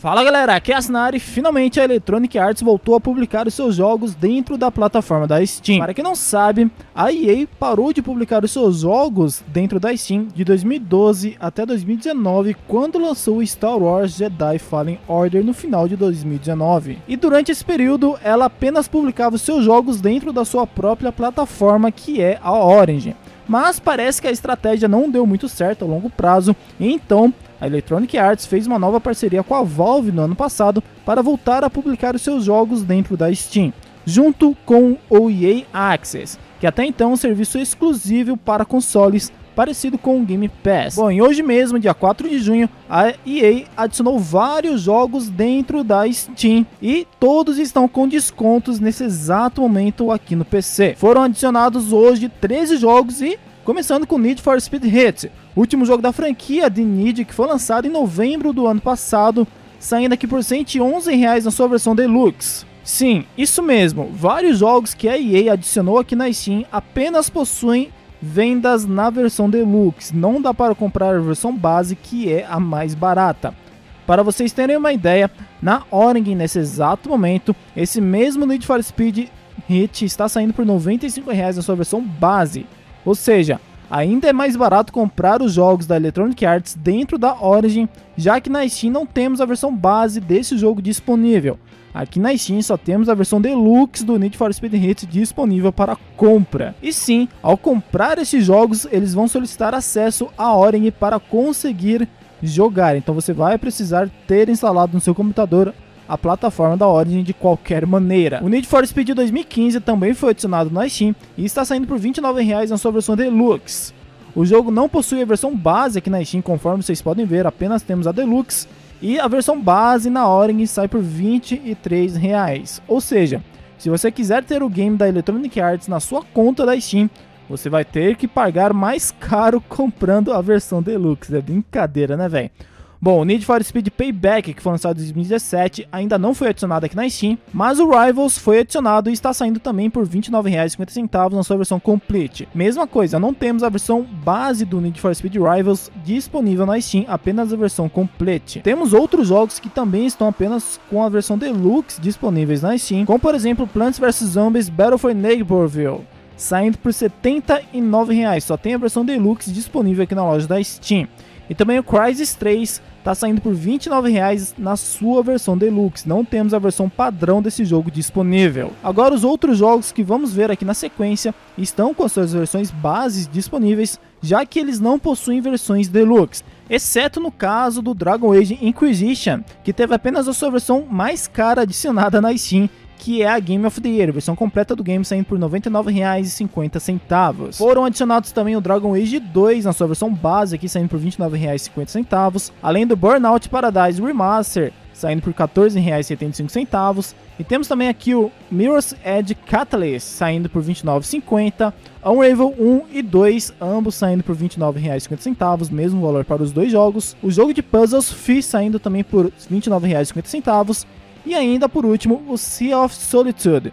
Fala galera, aqui é a Sinari e finalmente a Electronic Arts voltou a publicar os seus jogos dentro da plataforma da Steam. Para quem não sabe, a EA parou de publicar os seus jogos dentro da Steam de 2012 até 2019, quando lançou Star Wars Jedi Fallen Order no final de 2019. E durante esse período, ela apenas publicava os seus jogos dentro da sua própria plataforma, que é a Origin. Mas parece que a estratégia não deu muito certo a longo prazo, então a Electronic Arts fez uma nova parceria com a Valve no ano passado para voltar a publicar os seus jogos dentro da Steam, junto com o EA Access, que até então é um serviço exclusivo para consoles parecido com o Game Pass. Bom, e hoje mesmo, dia 4 de junho, a EA adicionou vários jogos dentro da Steam e todos estão com descontos nesse exato momento aqui no PC. Foram adicionados hoje 13 jogos e começando com Need for Speed Hit, último jogo da franquia de Need que foi lançado em novembro do ano passado, saindo aqui por 111 reais na sua versão Deluxe. Sim, isso mesmo, vários jogos que a EA adicionou aqui na Steam apenas possuem vendas na versão Deluxe, não dá para comprar a versão base que é a mais barata. Para vocês terem uma ideia, na Origin nesse exato momento, esse mesmo Need for Speed Hit está saindo por 95 reais na sua versão base. Ou seja, ainda é mais barato comprar os jogos da Electronic Arts dentro da Origin, já que na Steam não temos a versão base desse jogo disponível. Aqui na Steam só temos a versão Deluxe do Need for Speed Hit disponível para compra. E sim, ao comprar esses jogos, eles vão solicitar acesso à Origin para conseguir jogar. Então você vai precisar ter instalado no seu computador a plataforma da Origin de qualquer maneira. O Need for Speed 2015 também foi adicionado na Steam e está saindo por R$ 29,00 na sua versão Deluxe. O jogo não possui a versão base aqui na Steam, conforme vocês podem ver, apenas temos a Deluxe. E a versão base na Origin sai por R$ 23,00. Ou seja, se você quiser ter o game da Electronic Arts na sua conta da Steam, você vai ter que pagar mais caro comprando a versão Deluxe. É brincadeira, né, velho? Bom, o Need for Speed Payback, que foi lançado em 2017, ainda não foi adicionado aqui na Steam, mas o Rivals foi adicionado e está saindo também por R$ 29,50 na sua versão Complete. Mesma coisa, não temos a versão base do Need for Speed Rivals disponível na Steam, apenas a versão Complete. Temos outros jogos que também estão apenas com a versão Deluxe disponíveis na Steam, como por exemplo Plants vs Zombies Battle for Neighborville saindo por R$ 79,00. Só tem a versão Deluxe disponível aqui na loja da Steam. E também o Crysis 3 está saindo por R$ 29,00 na sua versão Deluxe. Não temos a versão padrão desse jogo disponível. Agora os outros jogos que vamos ver aqui na sequência estão com as suas versões bases disponíveis, já que eles não possuem versões Deluxe. Exceto no caso do Dragon Age Inquisition, que teve apenas a sua versão mais cara adicionada na Steam que é a Game of the Year, versão completa do game saindo por R$ 99,50. Foram adicionados também o Dragon Age 2 na sua versão base, aqui saindo por R$ 29,50, além do Burnout Paradise Remaster, saindo por R$ 14,75. E temos também aqui o Mirror's Edge Catalyst, saindo por R$ 29,50. Unravel 1 e 2, ambos saindo por R$ 29,50, mesmo valor para os dois jogos. O jogo de puzzles Fi saindo também por R$ 29,50. E ainda por último, o Sea of Solitude,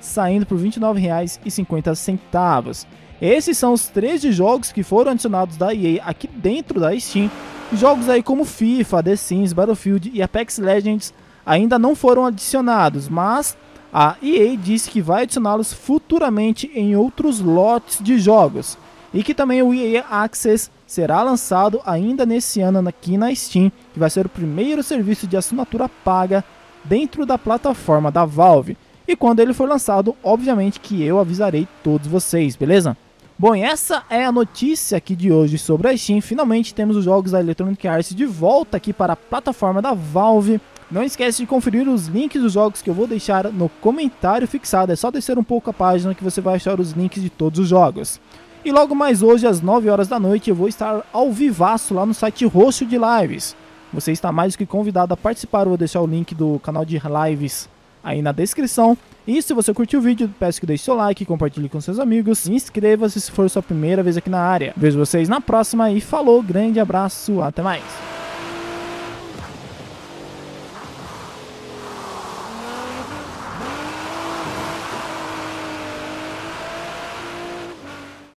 saindo por R$ 29,50. Esses são os 13 jogos que foram adicionados da EA aqui dentro da Steam. Jogos aí como FIFA, The Sims, Battlefield e Apex Legends ainda não foram adicionados, mas a EA disse que vai adicioná-los futuramente em outros lotes de jogos. E que também o EA Access será lançado ainda nesse ano aqui na Steam, que vai ser o primeiro serviço de assinatura paga dentro da plataforma da Valve. E quando ele for lançado, obviamente que eu avisarei todos vocês, beleza? Bom, e essa é a notícia aqui de hoje sobre a Steam. Finalmente temos os jogos da Electronic Arts de volta aqui para a plataforma da Valve. Não esquece de conferir os links dos jogos que eu vou deixar no comentário fixado. É só descer um pouco a página que você vai achar os links de todos os jogos. E logo mais hoje, às 9 horas da noite, eu vou estar ao vivaço lá no site Roxo de Lives. Você está mais do que convidado a participar. Vou deixar o link do canal de lives aí na descrição. E se você curtiu o vídeo, peço que deixe seu like, compartilhe com seus amigos inscreva-se se for sua primeira vez aqui na área. Vejo vocês na próxima e falou, grande abraço, até mais!